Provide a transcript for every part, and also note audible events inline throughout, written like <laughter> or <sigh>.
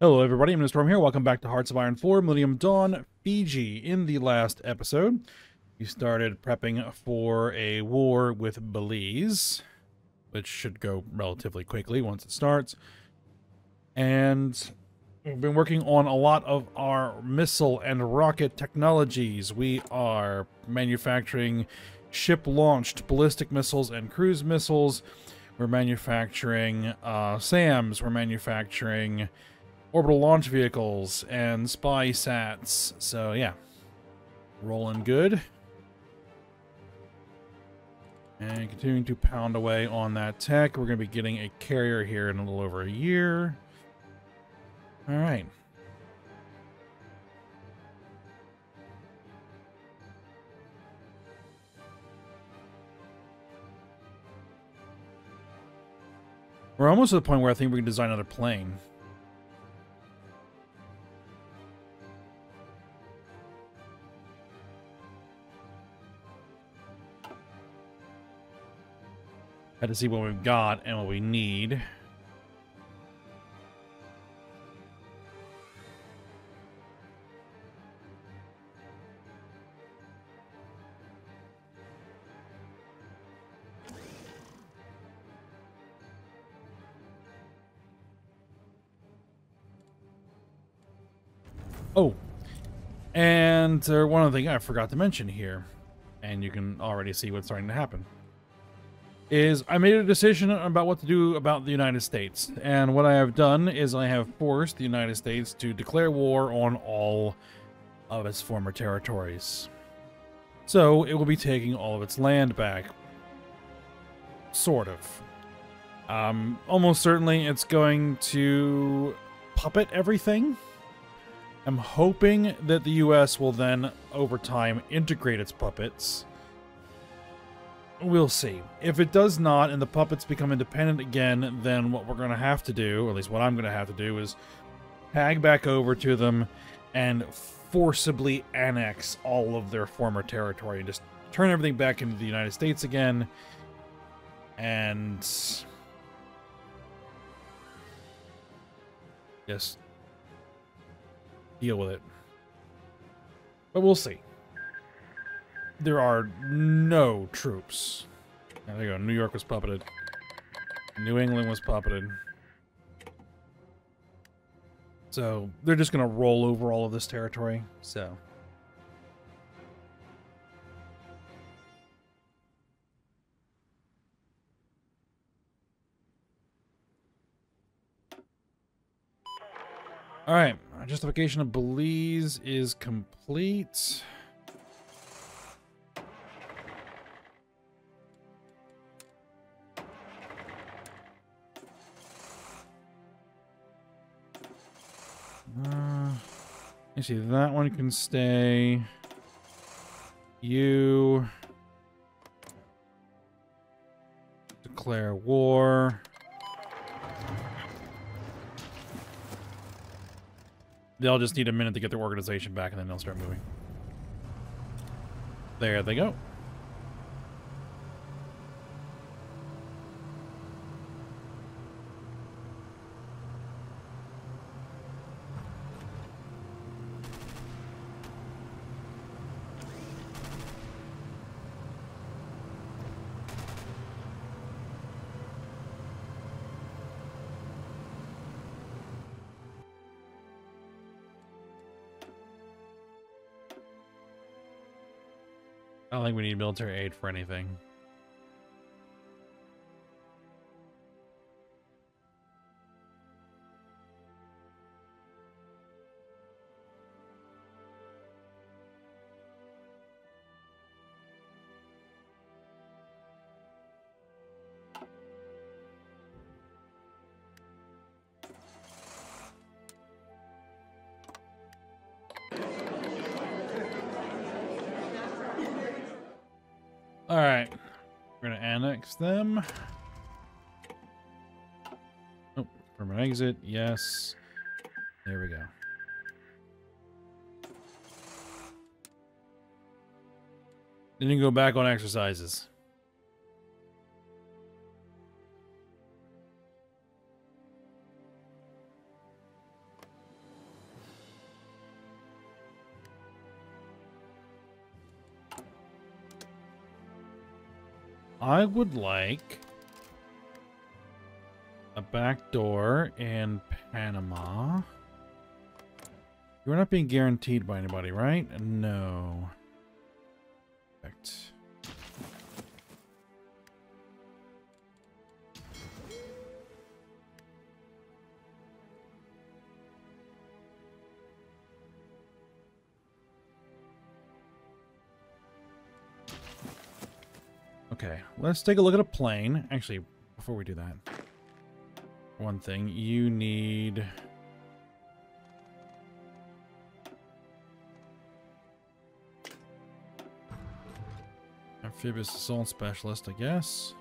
Hello, everybody. I'm Storm here. Welcome back to Hearts of Iron 4, Millennium Dawn, Fiji. In the last episode, we started prepping for a war with Belize, which should go relatively quickly once it starts. And we've been working on a lot of our missile and rocket technologies. We are manufacturing ship-launched ballistic missiles and cruise missiles. We're manufacturing uh, SAMs. We're manufacturing orbital launch vehicles and spy sats. So yeah, rolling good. And continuing to pound away on that tech. We're going to be getting a carrier here in a little over a year. All right. We're almost at the point where I think we can design another plane. Had to see what we've got and what we need. Oh, and uh, one other thing I forgot to mention here, and you can already see what's starting to happen is I made a decision about what to do about the United States. And what I have done is I have forced the United States to declare war on all of its former territories. So it will be taking all of its land back. Sort of. Um, almost certainly it's going to puppet everything. I'm hoping that the US will then, over time, integrate its puppets We'll see. If it does not and the puppets become independent again, then what we're going to have to do, or at least what I'm going to have to do, is tag back over to them and forcibly annex all of their former territory and just turn everything back into the United States again and just deal with it. But we'll see there are no troops. There you go. New York was puppeted. New England was puppeted. So they're just going to roll over all of this territory. So. All right. Justification of Belize is complete. You see, that one can stay. You declare war. They'll just need a minute to get their organization back, and then they'll start moving. There they go. We need military aid for anything. Them. Oh, an exit, yes. There we go. Then you go back on exercises. I would like a back door in Panama. You're not being guaranteed by anybody, right? No. Perfect. Okay, let's take a look at a plane. Actually, before we do that, one thing, you need... Amphibious assault specialist, I guess.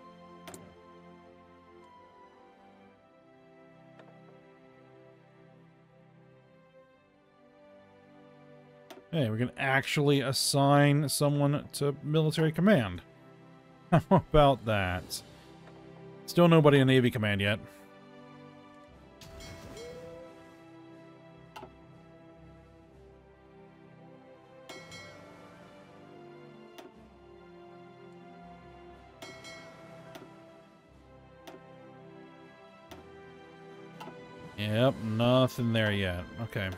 Hey, we can actually assign someone to military command. <laughs> How about that? Still nobody in Navy command yet. Yep, nothing there yet. Okay.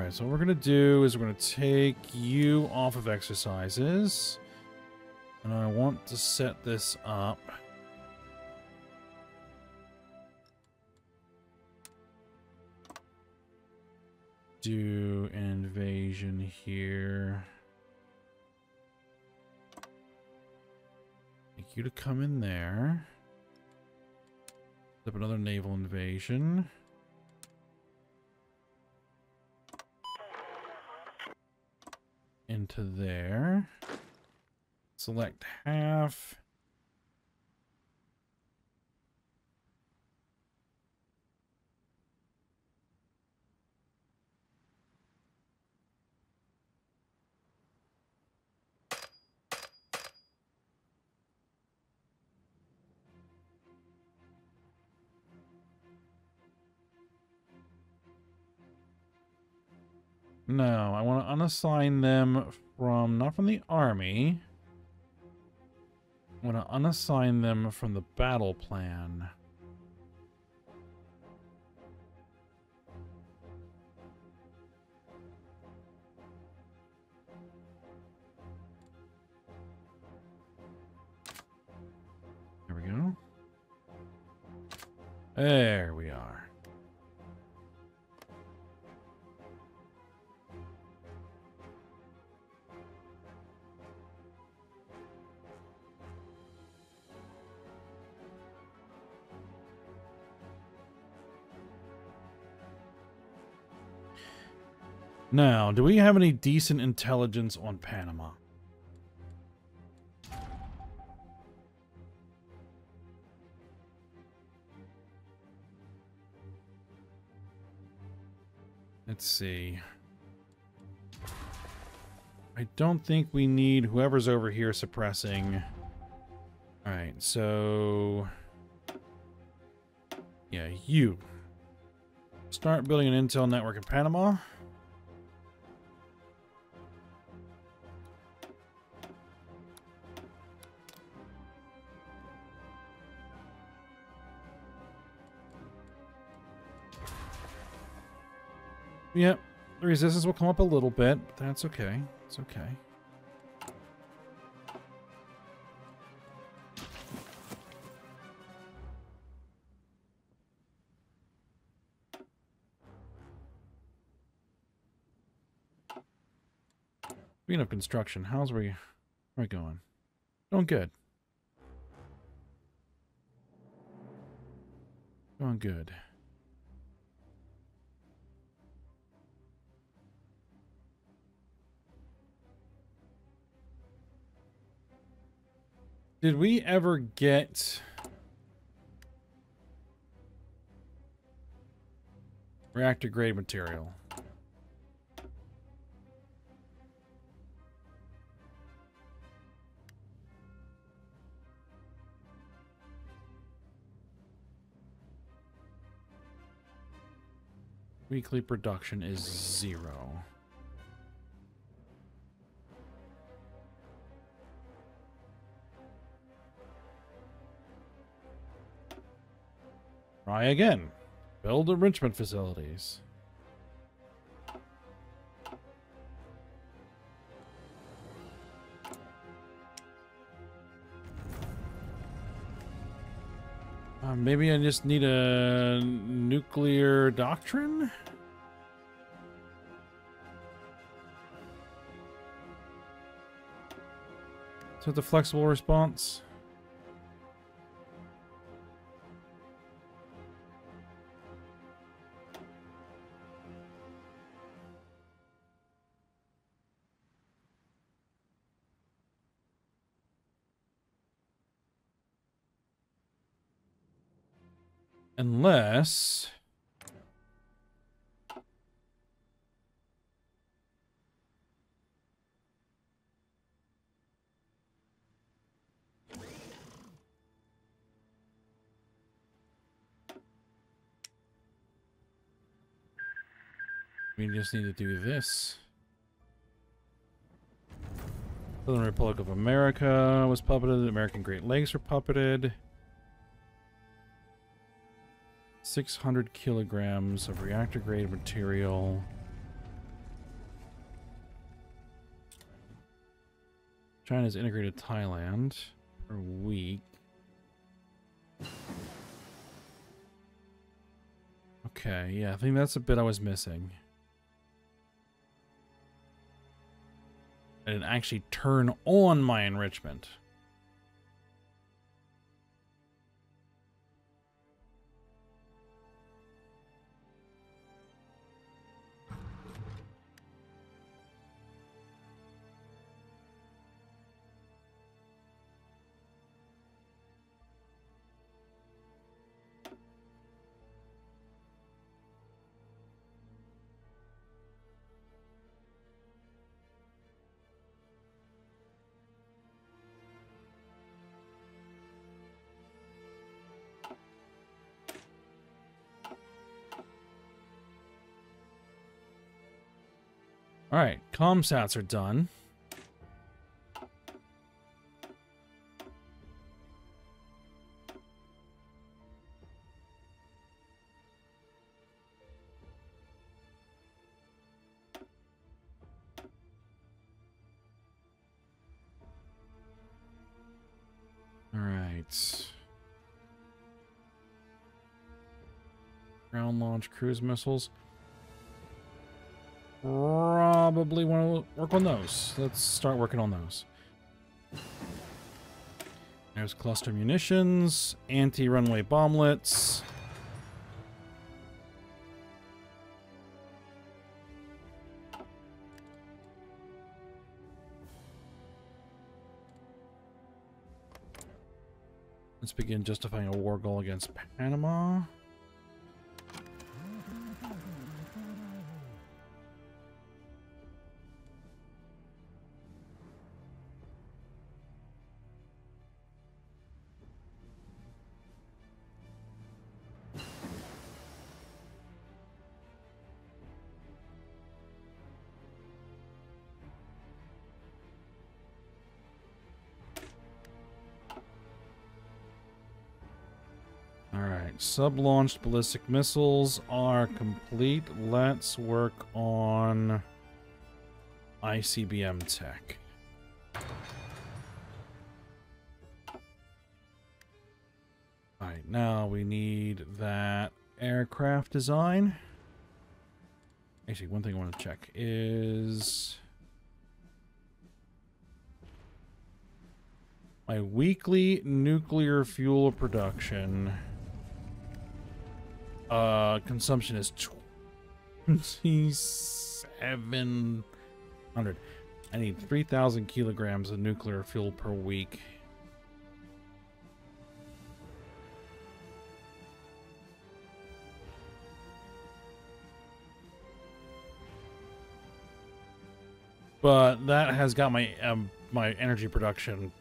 Alright, so what we're going to do is we're going to take you off of exercises. And I want to set this up. Do invasion here. Make you to come in there. Set up another naval invasion. Into there. Select half. No, I want to unassign them from, not from the army. I want to unassign them from the battle plan. There we go. There we are. Now, do we have any decent intelligence on Panama? Let's see. I don't think we need whoever's over here suppressing. Alright, so... Yeah, you. Start building an intel network in Panama. Yep. The resistance will come up a little bit, but that's okay. It's okay. Speaking of construction, how's we, we going? Going good. Going good. Did we ever get... Reactor grade material? Weekly production is zero. Try again. Build enrichment facilities. Uh, maybe I just need a nuclear doctrine? So the flexible response? Unless... We just need to do this. Southern Republic of America was puppeted. American Great Lakes were puppeted. 600 kilograms of reactor grade material. China's integrated Thailand per week. Okay, yeah, I think that's a bit I was missing. I didn't actually turn on my enrichment. Alright, comsats are done. Ground launch cruise missiles probably want to work on those. Let's start working on those. There's cluster munitions, anti-runway bomblets. Let's begin justifying a war goal against Panama. Sub-launched ballistic missiles are complete. Let's work on ICBM tech. Alright, now we need that aircraft design. Actually, one thing I want to check is... My weekly nuclear fuel production... Uh, consumption is 2,700. I need 3,000 kilograms of nuclear fuel per week. But that has got my um, my energy production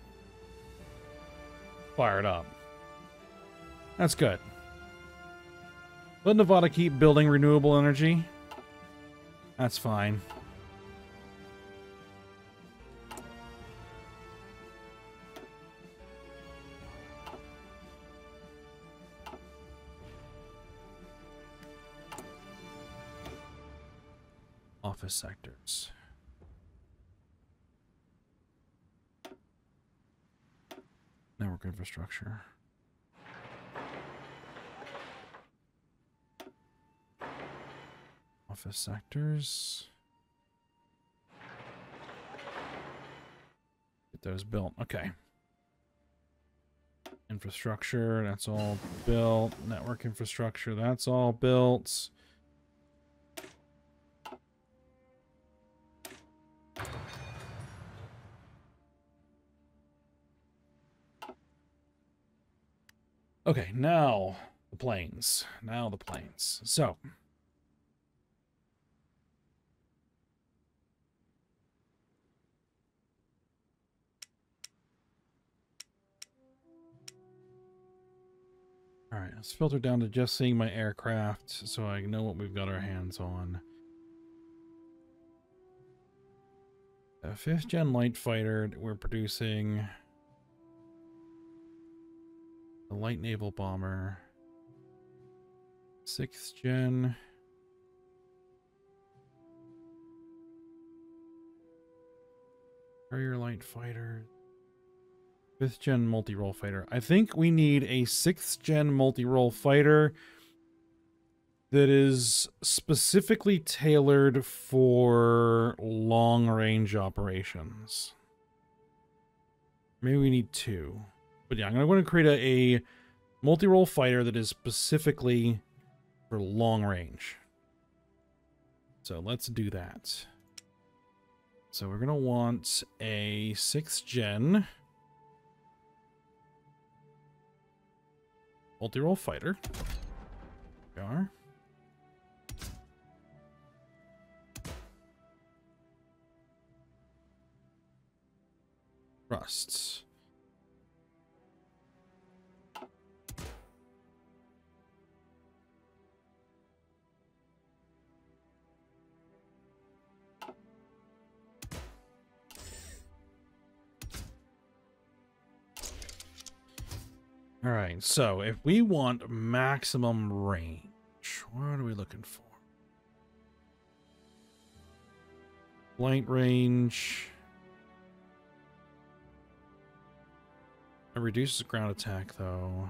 fired up. That's good. Let Nevada keep building renewable energy. That's fine. Office sectors. Network infrastructure. Office sectors. Get those built. Okay. Infrastructure, that's all built. Network infrastructure, that's all built. Okay, now the planes. Now the planes. So. All right, let's filter down to just seeing my aircraft so I know what we've got our hands on. A fifth gen light fighter we're producing A light naval bomber. Sixth gen. Carrier light fighter. Fifth gen multi-role fighter. I think we need a sixth gen multi-role fighter that is specifically tailored for long range operations. Maybe we need two. But yeah, I'm going to create a, a multi-role fighter that is specifically for long range. So let's do that. So we're going to want a 6th gen multi-role fighter. we are. Rusts. All right, so if we want maximum range, what are we looking for? Flight range. It reduces ground attack, though.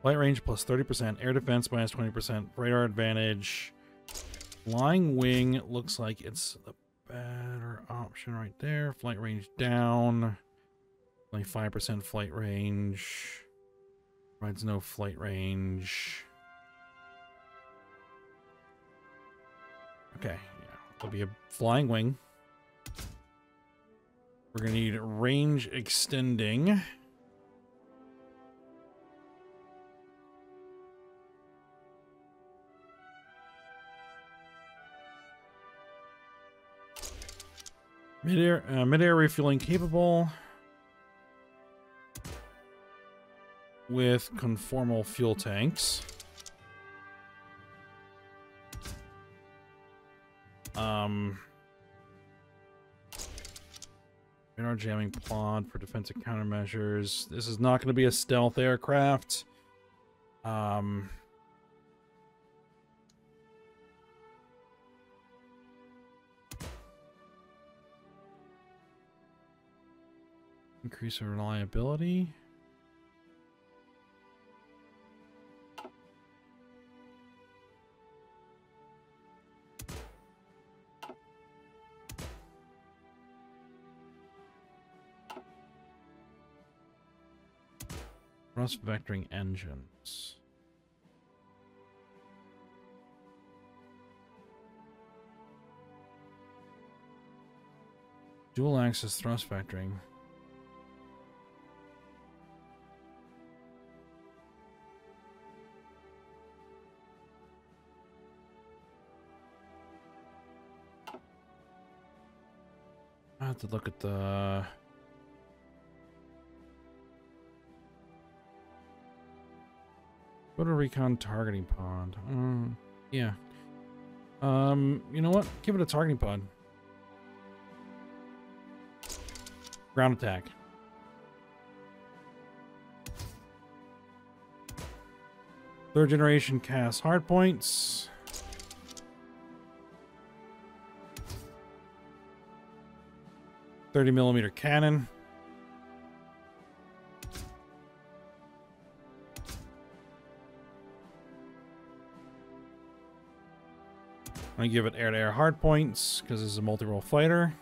Flight range plus 30%, air defense minus 20%, radar advantage. Flying wing looks like it's the better option right there. Flight range down. Only 5% flight range. Provides no flight range. Okay, yeah. There'll be a flying wing. We're going to need range extending. Mid-air, uh, mid-air refueling capable. With conformal fuel tanks. Um, radar jamming pod for defensive countermeasures. This is not going to be a stealth aircraft. Um, increase reliability. Thrust vectoring engines. Dual axis thrust vectoring. I have to look at the Put to recon targeting pod. Mm, yeah. Um, you know what? Give it a targeting pod. Ground attack. Third generation cast hard points. Thirty millimeter cannon. I give it air-to-air -air hard points because it's a multi-role fighter.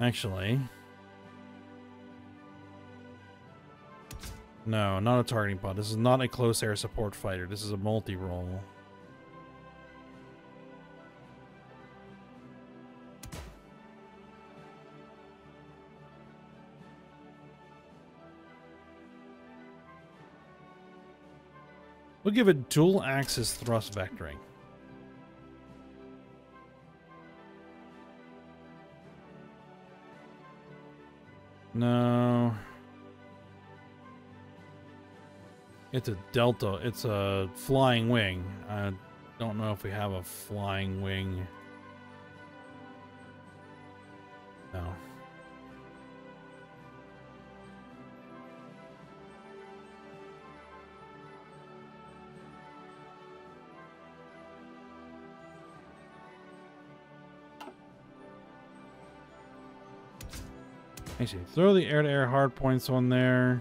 Actually, no, not a targeting pod. This is not a close air support fighter. This is a multi-role. We'll give it dual axis thrust vectoring. No. It's a delta. It's a flying wing. I don't know if we have a flying wing. No. Actually, throw the air-to-air -air hard points on there.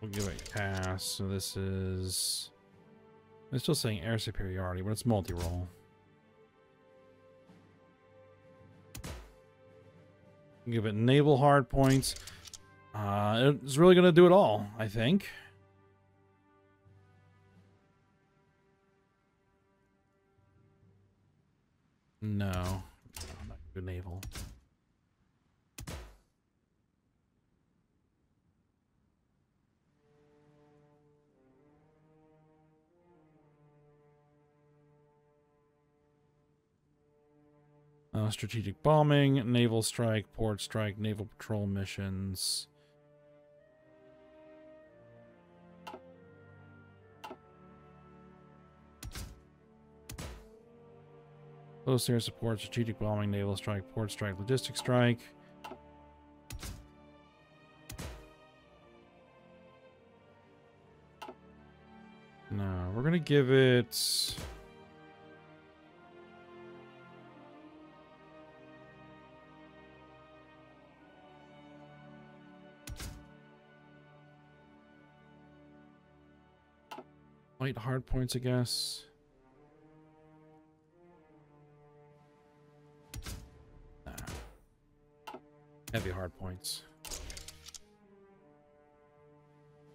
We'll give it pass. So this is... It's still saying air superiority, but it's multi-role. Give it naval hard points. Uh, it's really going to do it all, I think. No. Not good naval. Uh, strategic bombing, naval strike, port strike, naval patrol missions. Close air support, strategic bombing, naval strike, port strike, logistic strike. No, we're going to give it... Light hard points, I guess. Heavy hard points.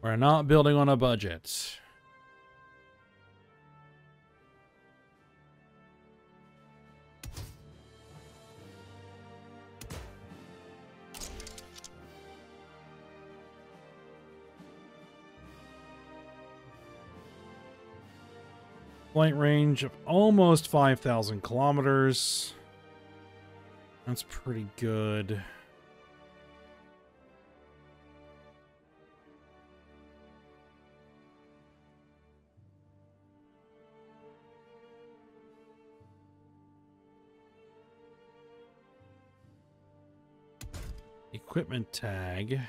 We're not building on a budget. Flight range of almost 5,000 kilometers. That's pretty good. Equipment tag.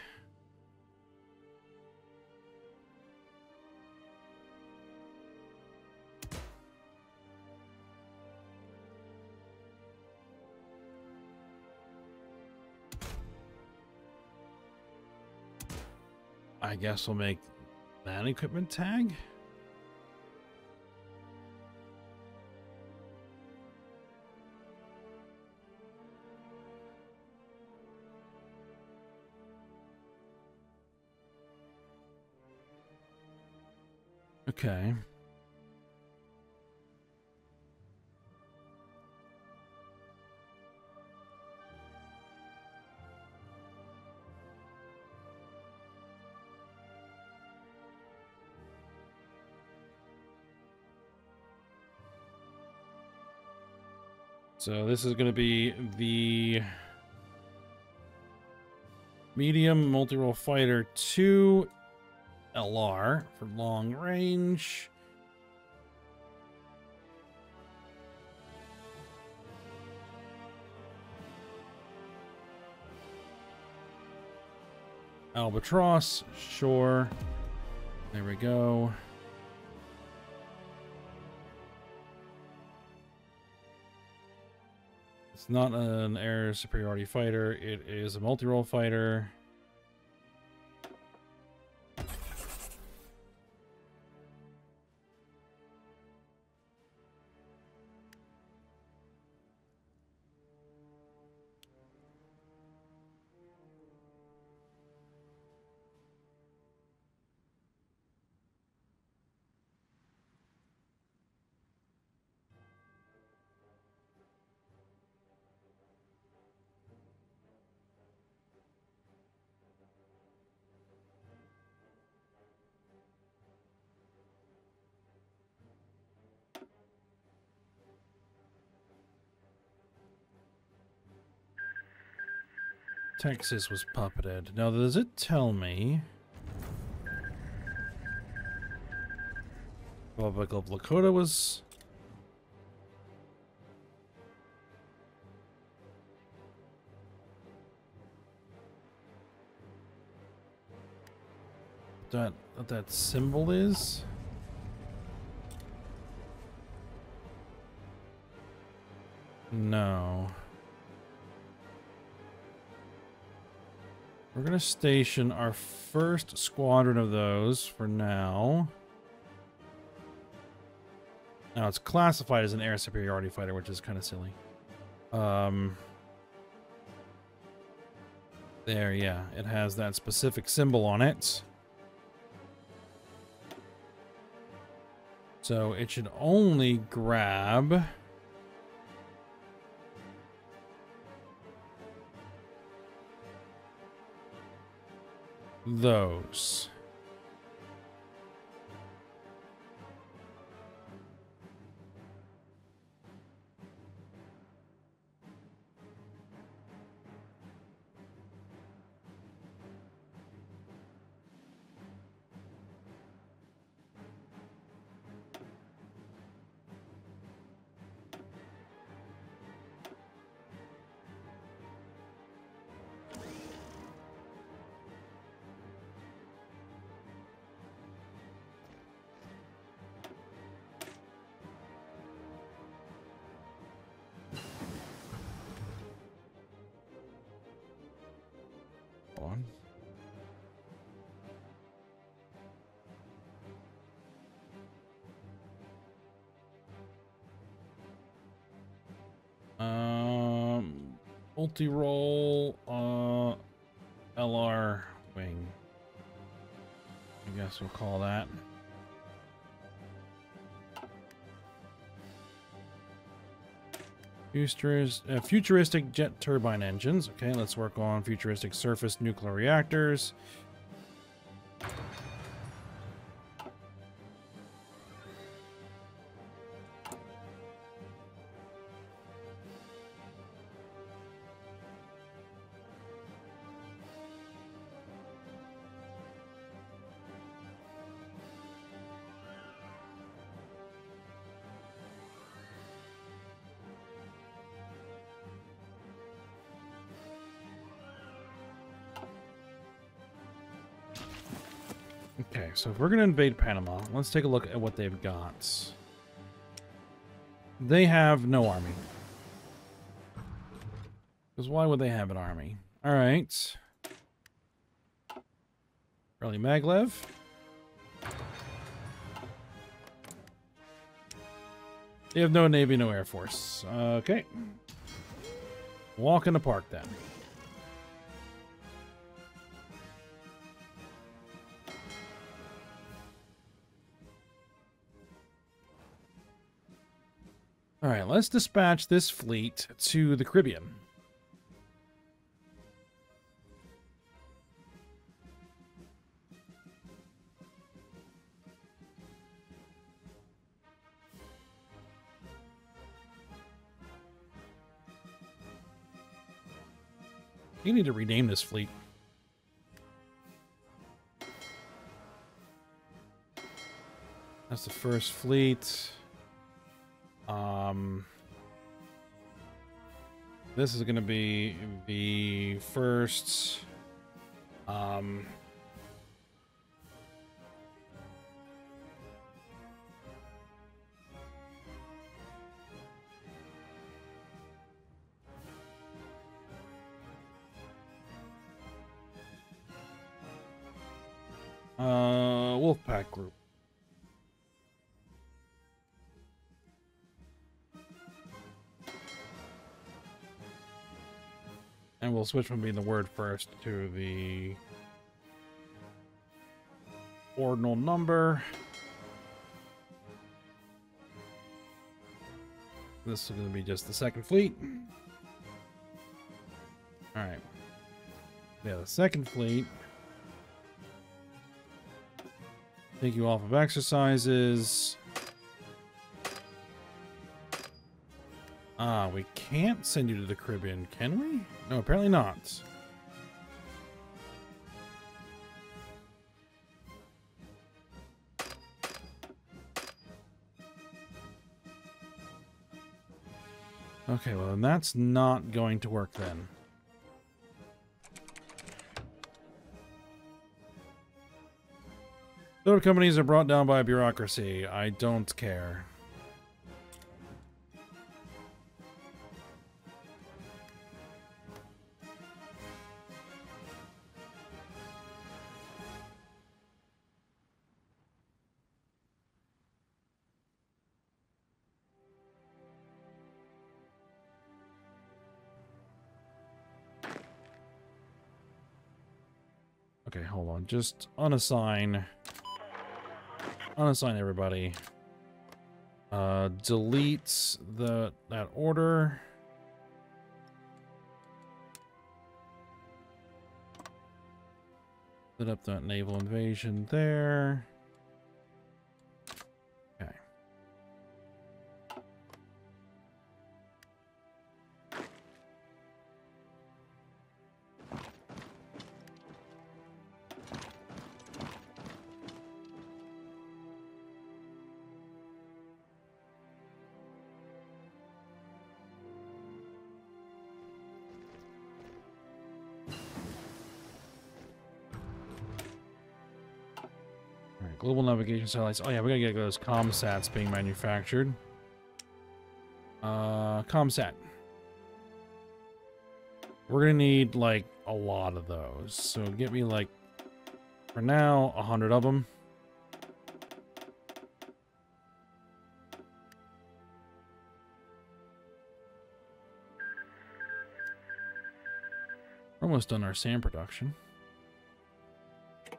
I guess we'll make that equipment tag. Okay. So this is going to be the medium multi-role fighter 2 LR for long range. Albatross, sure. There we go. It's not an air superiority fighter, it is a multi-role fighter. Texas was puppeted. Now, does it tell me... Republic of Lakota was... That, what that symbol is? No. We're going to station our first squadron of those for now. Now it's classified as an air superiority fighter, which is kind of silly. Um, there, yeah, it has that specific symbol on it. So it should only grab... those. Multi-role, uh, LR wing. I guess we'll call that. uh, futuristic jet turbine engines. Okay, let's work on futuristic surface nuclear reactors. Okay, so if we're going to invade Panama, let's take a look at what they've got. They have no army. Because why would they have an army? Alright. Early Maglev. They have no Navy, no Air Force. Okay. Walk in the park then. All right, let's dispatch this fleet to the Caribbean. You need to rename this fleet. That's the first fleet. Um, this is going to be the first. Um, switch from being the word first to the ordinal number. This is going to be just the second fleet. Alright. Yeah, the second fleet. Take you off of exercises. Ah, we can't send you to the Caribbean, can we? No, apparently not. Okay, well then that's not going to work then. Little companies are brought down by bureaucracy. I don't care. Just unassign. Unassign everybody. Uh, delete the that order. Set up that naval invasion there. Navigation satellites. Oh yeah, we gotta get those comsats being manufactured. Uh, comsat. We're gonna need, like, a lot of those. So get me, like, for now, a hundred of them. We're almost done our sand production.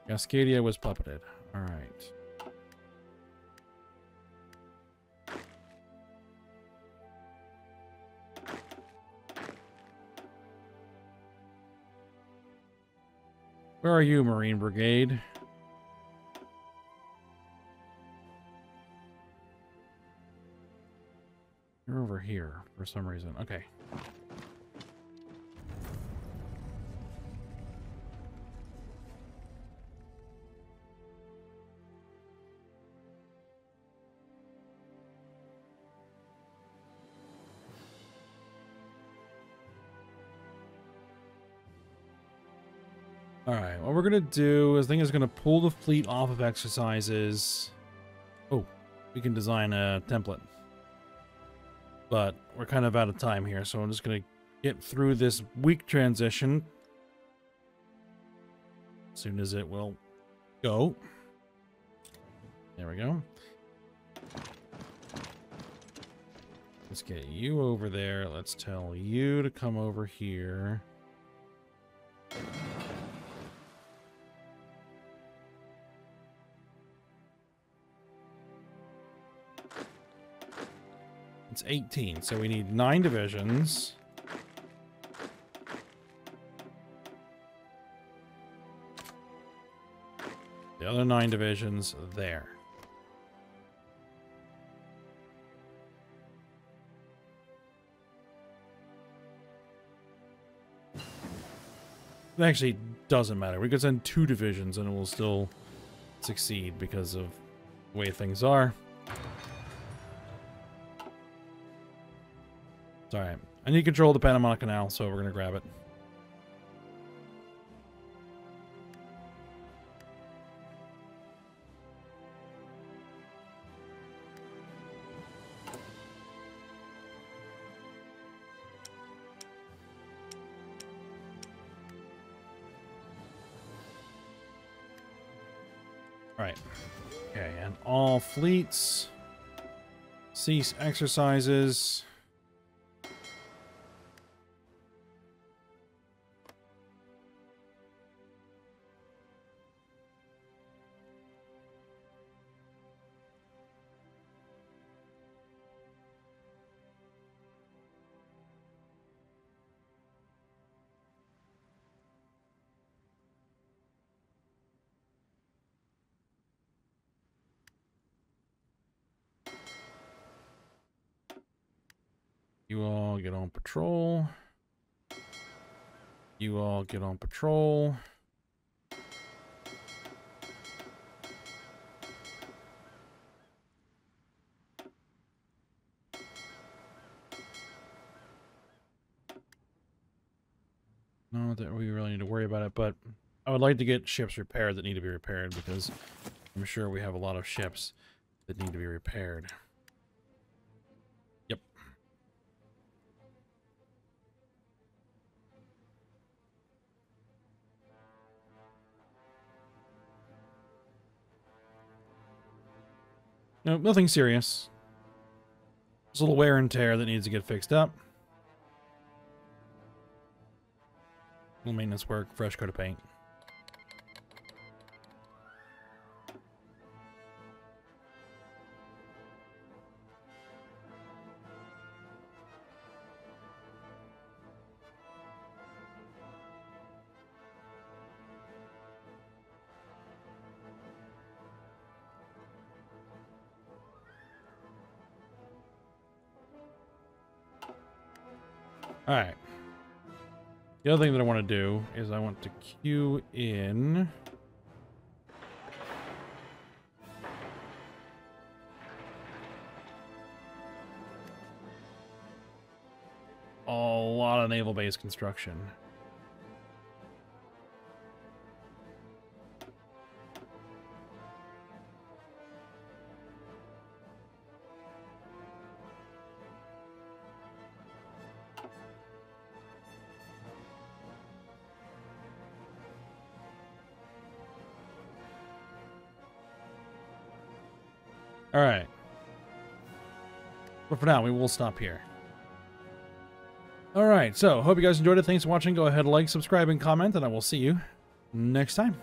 Cascadia was puppeted. All right. Where are you, Marine Brigade? You're over here for some reason. Okay. We're gonna do is think is gonna pull the fleet off of exercises. Oh, we can design a template. But we're kind of out of time here, so I'm just gonna get through this week transition. As soon as it will go. There we go. Let's get you over there. Let's tell you to come over here. It's 18, so we need nine divisions. The other nine divisions there. It actually doesn't matter. We could send two divisions and it will still succeed because of the way things are. All right. I need control of the Panama Canal, so we're going to grab it. All right. Okay, and all fleets cease exercises. You all get on patrol. You all get on patrol. No, that we really need to worry about it, but I would like to get ships repaired that need to be repaired because I'm sure we have a lot of ships that need to be repaired. No, nothing serious. There's a little wear and tear that needs to get fixed up. Little maintenance work, fresh coat of paint. All right. The other thing that I want to do is I want to queue in... A lot of naval base construction. But for now, we will stop here. All right, so hope you guys enjoyed it. Thanks for watching. Go ahead, like, subscribe, and comment, and I will see you next time.